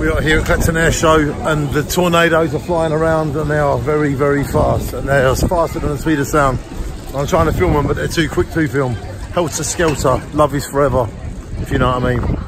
We are here at Clacton Air Show and the tornadoes are flying around and they are very, very fast and they are faster than the speed of sound. I'm trying to film them, but they're too quick to film. Helter Skelter, love is forever, if you know what I mean.